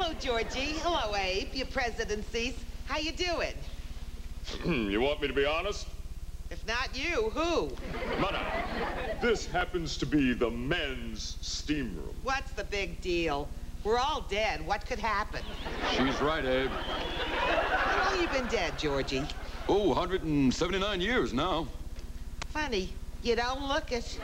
Hello, Georgie. Hello, Abe, your presidencies. How you doing? you want me to be honest? If not you, who? Mother, this happens to be the men's steam room. What's the big deal? We're all dead. What could happen? She's right, Abe. How long you been dead, Georgie? Oh, 179 years now. Funny. You don't look it.